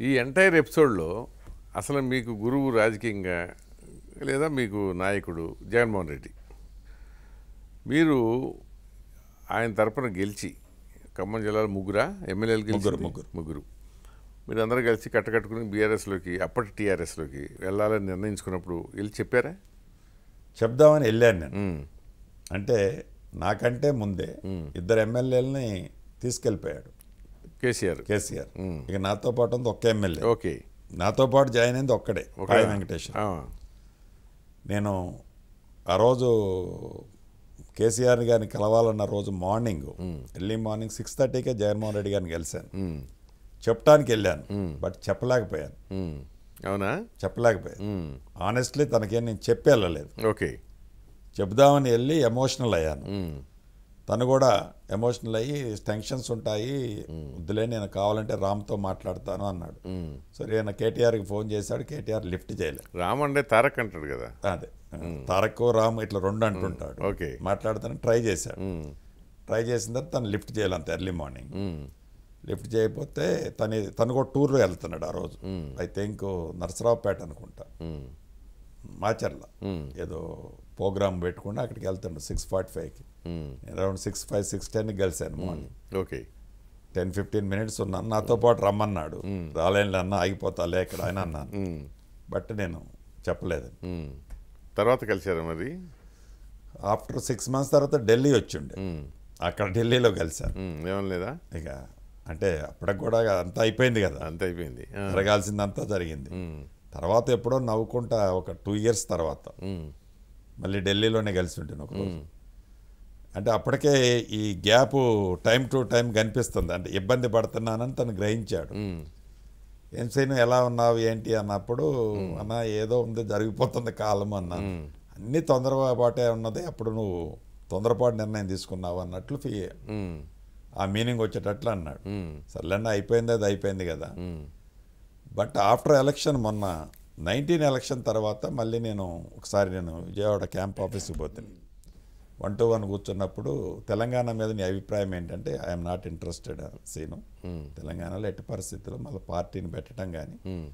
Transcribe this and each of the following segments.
ఈ ఎంటైర్ ఎపిసోడ్లో అసలు మీకు గురువు రాజకీయంగా లేదా మీకు నాయకుడు జగన్మోహన్ రెడ్డి మీరు ఆయన తరపున గెలిచి ఖమ్మం జిల్లాలో ముగ్గురా? ఎమ్మెల్యేలు గెలిచి ముగ్గురు, ముగ్గురు. ముగ్గురు. మీరు అందరూ కలిసి కట్టకట్టుకుని బీఆర్ఎస్లోకి అప్పటి టీఆర్ఎస్లోకి వెళ్ళాలని నిర్ణయించుకున్నప్పుడు వెళ్ళి చెప్పారా? చెప్దామని వెళ్ళాను నేను. అంటే నాకంటే ముందే ఇద్దరు ఎమ్మెల్యేలని తీసుకెళ్ళిపోయాడు. కేసీఆర్. కేసీఆర్. ఇక నాతో పాటు ఉంది ఒక్క ఎమ్మెల్యే. ఓకే. నాతో పాటు జాయిన్ అయింది ఒక్కడే ఒక వెంకటేశ్వర. నేను ఆ రోజు కేసీఆర్ గారిని కలవాలన్న రోజు మార్నింగ్ ఎర్లీ మార్నింగ్ సిక్స్ థర్టీకే జగన్మోహన్ రెడ్డి గారిని కలిశాను చెప్పడానికి వెళ్ళాను బట్ చెప్పలేకపోయాను. అవునా? చెప్పలేకపోయాను. ఆనెస్ట్లీ తనకేం నేను చెప్పి వెళ్ళలేదు. ఓకే. చెప్దామని వెళ్ళి ఎమోషనల్ అయ్యాను. తను కూడా ఎమోషనల్ అయ్యి టెన్షన్స్ ఉంటాయి. వద్దులే నేను కావాలంటే రామ్తో మాట్లాడతాను అన్నాడు. సరే ఈయన కేటీఆర్కి ఫోన్ చేశాడు కేటీఆర్ లిఫ్ట్ చేయలేదు రామ్ అంటే తారక్ అంటాడు కదా. అదే. తారక్ రామ్ ఇట్లా రెండు అంటుంటాడు. ఓకే. మాట్లాడతాను ట్రై చేశాడు. ట్రై చేసిన తర్వాత తను లిఫ్ట్ చేయాలంత ఎర్లీ మార్నింగ్. లిఫ్ట్ చేయకపోతే తను తను కూడా టూర్లో వెళ్తున్నాడు ఆ రోజు. ఐ థింక్ నరసరావుపేట అనుకుంటా. మాచర్ల. ఏదో ప్రోగ్రామ్ పెట్టుకుంటే అక్కడికి వెళ్తాడు సిక్స్ ఫార్టీ ఫైవ్కి. అరౌండ్ సిక్స్ ఫైవ్ సిక్స్ టెన్కి కలిశాను morning. Okay ten fifteen minutes ఉన్నాను నాతో పాటు రమ్మన్నాడు. రాలేనులే అన్న ఆగిపోతాలే ఇక్కడ ఆయన అన్నాను. ఉమ్, బట్ నేను చెప్పలేదు ఉమ్. తర్వాత కలిసారా మరి? ఆఫ్టర్ సిక్స్ మంత్స్ తర్వాత ఢిల్లీ వచ్చిండే. అక్కడ ఢిల్లీలో కలిశాను. ఏమనలేదా? ఇక అంటే అప్పటికి కూడా అంతా అయిపోయింది కదా. అంత అయిపోయింది. ఆ, జరగాల్సిందంతా జరిగింది. తర్వాత ఎప్పుడో నవ్వుకుంటా ఒక టూ ఇయర్స్ తర్వాత మళ్ళీ ఢిల్లీలోనే కలిసి ఉంటాను ఒక రోజు. అంటే అప్పటికే ఈ గ్యాప్ టైం టు టైం కనిపిస్తుంది. అంటే ఇబ్బంది పడుతున్నానని తను గ్రహించాడు. ఏం సీను ఎలా ఉన్నావు ఏంటి అన్నప్పుడు అన్న ఏదో ఉంది జరిగిపోతుంది కాలం అన్నాను అన్ని తొందరపాటే ఉన్నది. అప్పుడు నువ్వు తొందరపాటు నిర్ణయం తీసుకున్నావు అన్నట్లు ఫీ ఆ మీనింగ్ వచ్చేటట్లు అన్నాడు. సర్లేండి అయిపోయింది అది అయిపోయింది కదా. బట్ ఆఫ్టర్ ఎలక్షన్ మొన్న నైన్టీన్ ఎలక్షన్ తర్వాత మళ్ళీ నేను ఒకసారి నేను విజయవాడ క్యాంప్ ఆఫీస్కి పోతాను వన్ టు వన్ కూర్చున్నప్పుడు తెలంగాణ మీద నీ అభిప్రాయం ఏంటంటే ఐఎమ్ నాట్ ఇంట్రెస్టెడ్ సీను. తెలంగాణలో ఎట్టి పరిస్థితుల్లో మళ్ళీ పార్టీని పెట్టడం కానీ ఉమ్,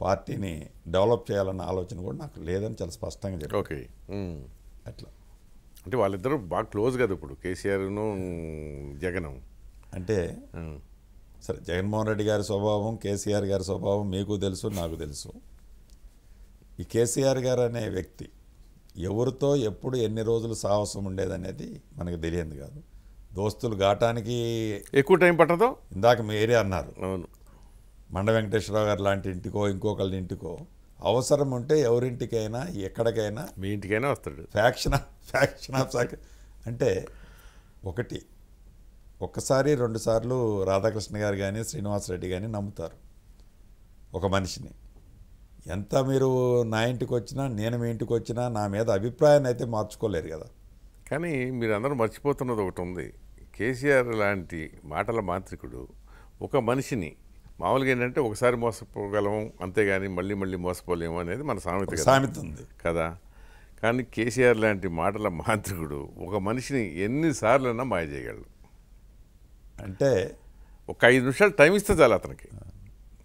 పార్టీని డెవలప్ చేయాలన్న ఆలోచన కూడా నాకు లేదని చాలా స్పష్టంగా చెప్పాను ఓకే. ఉమ్. అట్లా. అంటే వాళ్ళిద్దరూ బాగా క్లోజ్ కదా ఇప్పుడు కేసీఆర్ను జగన్. అంటే సరే జగన్మోహన్ రెడ్డి గారి స్వభావం కేసీఆర్ గారి స్వభావం మీకు తెలుసు నాకు తెలుసు. ఈ కేసీఆర్ గారు అనే వ్యక్తి ఎవరితో ఎప్పుడు ఎన్ని రోజులు సాహసం ఉండేదనేది మనకు తెలియదు కాదు. దోస్తులు గాటానికి ఎక్కువ టైం పట్టదో. ఇందాక మీరే అన్నారు. అవును. మండ వెంకటేశ్వరరావు గారు లాంటి ఇంటికో ఇంకొకళ్ళ ఇంటికో అవసరం ఉంటే ఎవరింటికైనా ఎక్కడికైనా మీ ఇంటికైనా వస్తాడు. ఫ్యాక్షన్ ఫ్యాక్షన్ ఆఫ్ సాక్ అంటే ఒకటి ఒక్కసారి రెండుసార్లు రాధాకృష్ణ గారు కానీ శ్రీనివాసరెడ్డి కానీ నమ్ముతారు ఒక మనిషిని. ఎంత మీరు నా ఇంటికి వచ్చినా నేను మీ ఇంటికి వచ్చినా నా మీద అభిప్రాయాన్ని అయితే మార్చుకోలేరు కదా. కానీ మీరు అందరూ మర్చిపోతున్నది ఒకటి ఉంది. కేసీఆర్ లాంటి మాటల మాంత్రికుడు ఒక మనిషిని మామూలుగా ఏంటంటే ఒకసారి మోసపోగలం అంతేగాని మళ్ళీ మళ్ళీ మోసపోలేము అనేది మన సామెత సామెత ఉంది. కదా? కానీ కేసీఆర్ లాంటి మాటల మాంత్రికుడు ఒక మనిషిని ఎన్నిసార్లైనా మాయ చేయగలడు. అంటే ఒక ఐదు నిమిషాలు టైం ఇస్తే చాలు అతనికి.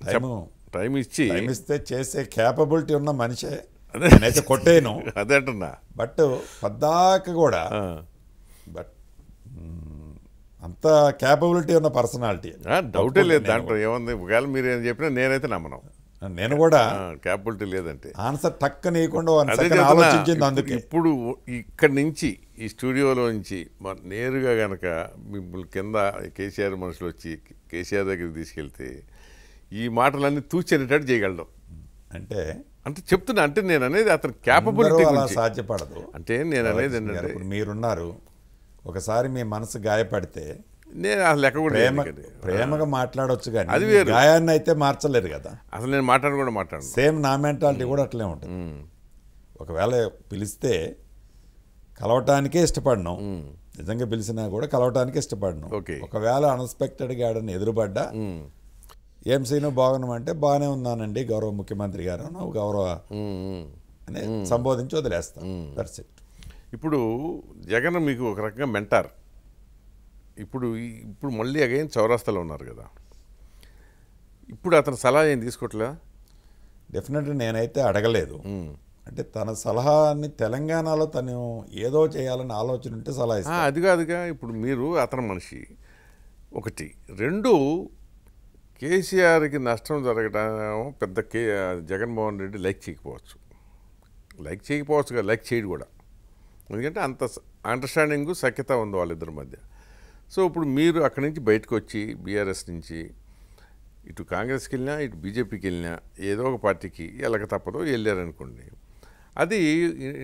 టైము టైం ఇచ్చి టైం ఇస్తే చేసే క్యాపబిలిటీ ఉన్న మనిషే. నేనైతే కొట్టేను. అదే అంటున్నా. బట్ పద్దాక కూడా. బట్ అంత క్యాపబిలిటీ ఉన్న పర్సనాలిటీ డౌటే లేదు దాంట్లో ఏముంది? ఒకవేళ మీరు ఏం చెప్పినా నేనైతే నమ్మను. నేను కూడా క్యాపబిలిటీ లేదంటే. ఆన్సర్ టక్ నీయకుండా వన్ అదే సెకండ్ చెప్తున్నా. ఆలోచించింది అందుకే. ఇప్పుడు ఇక్కడి నుంచి ఈ స్టూడియోలో నుంచి నేరుగా గనక మిమ్మల్ని కింద కేసీఆర్ మనుషులు వచ్చి కేసీఆర్ దగ్గరికి తీసుకెళ్తే ఈ మాటలన్నీ తూచేటట్టు చేయగలడం. అంటే అంటే చెప్తున్నా అంటే నేను అనేది అతని క్యాపబిలిటీ సాధ్యపడదు. అంటే నేను అనేది ఏంటంటే మీరున్నారు. ఒకసారి మీ మనసు గాయపడితే నేను అసలు లెక్క కూడా. ప్రేమగా మాట్లాడొచ్చు కానీ అది వేరు. గాయాన్ని అయితే మార్చలేరు కదా. అసలు నేను మాట్లాడి కూడా మాట్లాడను. సేమ్ నా మెంటాలిటీ కూడా అట్లే ఉంటుంది. ఒకవేళ పిలిస్తే కలవటానికే ఇష్టపడినాం. నిజంగా పిలిచినా కూడా కలవటానికే ఇష్టపడినాం. ఒకవేళ అన్ఎక్స్పెక్టెడ్గా ఆడని ఎదురుపడ్డా ఏం సీను బాగున్నామంటే బాగానే ఉన్నానండి గౌరవ ముఖ్యమంత్రి గారు నువ్వు గౌరవ. అని సంబోధించి వదిలేస్తాం. దట్స్ ఇట్ ఇప్పుడు జగన్ మీకు ఒక రకంగా మెంటార్. ఇప్పుడు ఇప్పుడు మళ్ళీ అగైన్ చౌరాస్తాలో ఉన్నారు కదా. ఇప్పుడు అతను సలహా ఏం తీసుకోవట్లేదా డెఫినెట్గా నేనైతే అడగలేదు. అంటే తన సలహాని తెలంగాణలో తను ఏదో చేయాలని ఆలోచన ఉంటే సలహా అది కాదుగా ఇప్పుడు మీరు అతని మనిషి ఒకటి. రెండు కేసీఆర్కి నష్టం జరగడం పెద్ద కే జగన్మోహన్ రెడ్డి లైక్ చేయకపోవచ్చు. లైక్ చేయకపోవచ్చు కదా లైక్ చేయడు కూడా. ఎందుకంటే అంత అండర్స్టాండింగ్ సఖ్యత ఉంది వాళ్ళిద్దరి మధ్య. సో ఇప్పుడు మీరు అక్కడి నుంచి బయటకు వచ్చి బీఆర్ఎస్ నుంచి ఇటు కాంగ్రెస్కి వెళ్ళినా ఇటు బీజేపీకి వెళ్ళినా ఏదో ఒక పార్టీకి ఎలాగ తప్పదో వెళ్ళారనుకోండి. అది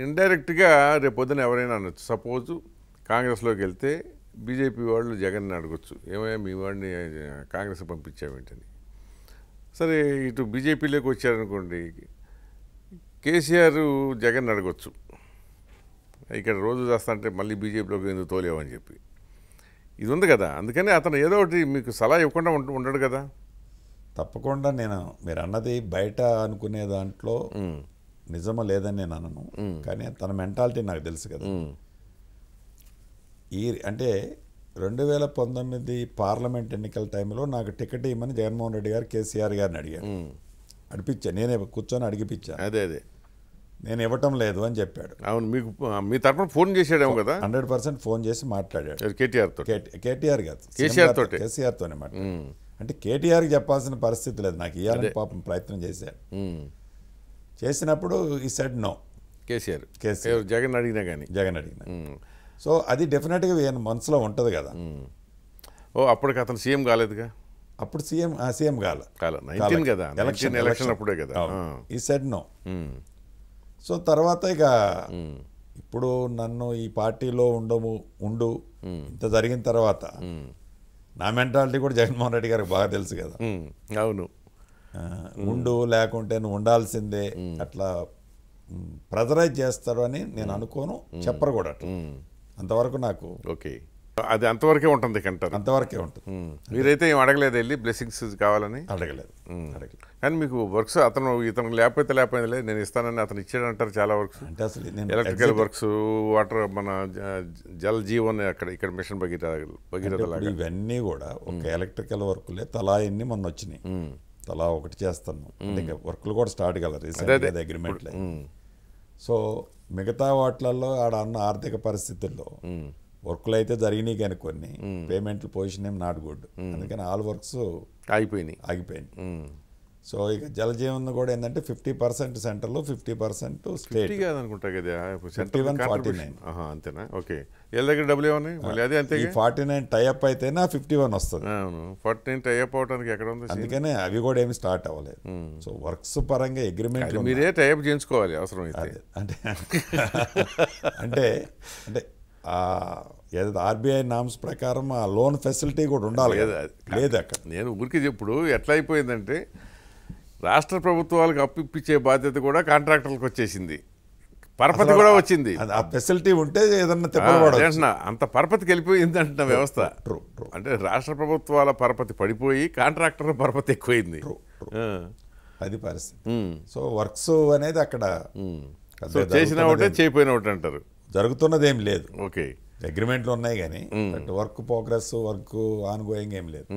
ఇండైరెక్ట్గా రేపొద్దున ఎవరైనా అనొచ్చు. సపోజు కాంగ్రెస్లోకి వెళ్తే బీజేపీ వాళ్ళు జగన్ని అడగొచ్చు. ఏమయ్యా మీ వాడిని కాంగ్రెస్ పంపించావేంటని. సరే ఇటు బీజేపీలోకి వచ్చారనుకోండి కేసీఆర్ జగన్ అడగొచ్చు. ఇక్కడ రోజు చేస్తా మళ్ళీ బీజేపీలోకి ఎందుకు తోలేవని చెప్పి. ఇది ఉంది కదా అందుకని అతను ఏదో ఒకటి మీకు సలహా ఇవ్వకుండా ఉంట- ఉండడు కదా. తప్పకుండా నేను మీరు అన్నది బయట అనుకునే దాంట్లో నిజమా లేదని నేను అనను. కానీ తన మెంటాలిటీ నాకు తెలుసు కదా. ఈ అంటే రెండు వేల పంతొమ్మిది పార్లమెంట్ ఎన్నికల టైంలో నాకు టికెట్ ఇవ్వమని జగన్మోహన్ రెడ్డి గారు కేసీఆర్ గారిని అడిగాను అడిపించా నేనే కూర్చొని అడిగిపించా. అదే అదే. నేను ఇవ్వటం లేదు అని చెప్పాడు. అవును మీకు మీ తరఫున ఫోన్ చేసాడేమో కదా? హండ్రెడ్ పర్సెంట్ ఫోన్ చేసి మాట్లాడాడు. కేటీఆర్ తోటి? కేటీ- కేటీఆర్ కాదు కేసీఆర్ తోటే. కేసీఆర్ తోనే మాట్లాడాడు. అంటే కేటీఆర్కి చెప్పాల్సిన పరిస్థితి లేదు. నాకు ఇవ్వాలని పాపం ప్రయత్నం చేశాడు. చేసినప్పుడు ఈ సెడ్ నో కేసీఆర్. కేసీఆర్. జగన్ అడిగినా కానీ జగన్ అడిగిన. సో అది డెఫినెట్గా ఈయన మనసులో ఉంటుంది కదా. ఓ అప్పటికి అతను సీఎం కాలేదుగా? అప్పుడు సీఎం ఆ సీఎం కాల. కాల నైన్టీన్ కదా ఎలక్షన్ ఎలక్షన్ అప్పుడే కదా. ఈ సెడ్ నో. సో తర్వాత ఇక ఇప్పుడు నన్ను ఈ పార్టీలో ఉండము ఉండు. ఇంత జరిగిన తర్వాత నా మెంటాలిటీ కూడా జగన్మోహన్ రెడ్డి గారికి బాగా తెలుసు కదా. అవును. ఉండు లేకుంటే నువ్వు ఉండాల్సిందే అట్లా ప్రెజరైజ్ చేస్తారు అని నేను అనుకోను చెప్పరు కూడా అట్లా. అంతవరకు నాకు ఓకే. అది అంతవరకే ఉంటుంది కంటారు. అంతవరకే ఉంటుంది. మీరైతే ఏం అడగలేదు వెళ్ళి బ్లెస్సింగ్స్ కావాలని? అడగలేదు. అడగలేదు. కానీ మీకు వర్క్స్ అతను ఇతను లేకపోతే లేకపోతే లేదు నేను ఇస్తానని అతను ఇచ్చాడంటారు చాలా వర్క్స్ అంటే అసలు ఎలక్ట్రికల్ వర్క్స్ వాటర్ మన జల్ జీవన్ అక్కడ ఇక్కడ మిషన్ భగీరథ భగీరథ ఇవన్నీ కూడా ఒక ఎలక్ట్రికల్ వర్కులే తలా ఎన్ని మొన్న వచ్చినాయి. తలా ఒకటి చేస్తాను వర్క్లు కూడా స్టార్ట్ రీసెంట్ అగ్రిమెంట్ సో మిగతా వాటిలలో ఆడ అన్న ఆర్థిక పరిస్థితుల్లో వర్క్లు అయితే జరిగినాయి కానీ కొన్ని. పేమెంట్లు పొజిషన్ ఏం నాట్ గుడ్. అందుకని ఆల్ వర్క్స్ అయిపోయినాయి ఆగిపోయింది సో ఇక జలజీవన్ కూడా ఏంటంటే ఫిఫ్టీ పర్సెంట్ సెంటర్లో ఫిఫ్టీ పర్సెంట్ స్టేట్. ఫిఫ్టీ కాదనుకుంటా కదా సెంట్రల్ 51, కాంట్రిబ్యూషన్. ఆహా, అంతేనా? ఓకే. వీళ్ళ దగ్గర డబ్బులు ఏమన్నాయి మళ్ళీ అదే అంతే ఫార్టీ నైన్ టైఅప్ అయితేనే ఫిఫ్టీ వన్ వస్తుంది. అవును. ఫార్టీ నైన్ టైప్ అవడానికి ఎక్కడ ఉంది అందుకనే అవి కూడా ఏమి స్టార్ట్ అవ్వలేదు. సో వర్క్స్ పరంగా అగ్రిమెంట్ మీరే టైప్ చేయించుకోవాలి అవసరం అయితే. అంటే అంటే అంటే ఆ ఏదైతే ఆర్బీఐ నామ్స్ ప్రకారం ఆ లోన్ ఫెసిలిటీ కూడా ఉండాలి లేదు, కదా. లేదు అక్కడ. నేను ఊరికి ఇప్పుడు ఎట్లా అయిపోయిందంటే రాష్ట్ర ప్రభుత్వాలకు అప్పు ఇప్పించే బాధ్యత కూడా కాంట్రాక్టర్లకు వచ్చేసింది. పరపతి కూడా వచ్చింది. ఫెసిలిటీ ఉంటే ఏదన్నా అంత పరపతికి వెళ్ళిపోయింది అంటున్న వ్యవస్థ. అంటే రాష్ట్ర ప్రభుత్వాల పరపతి పడిపోయి కాంట్రాక్టర్ పరపతి ఎక్కువైంది. అది పరిస్థితి. సో వర్క్స్ అనేది అక్కడ సో చేసిన ఒకటే చేయపోయిన ఒకటి అంటారు. జరుగుతున్నది ఏం లేదు. ఓకే అగ్రిమెంట్లు ఉన్నాయి కానీ but work progress work ongoing ఏం లేదు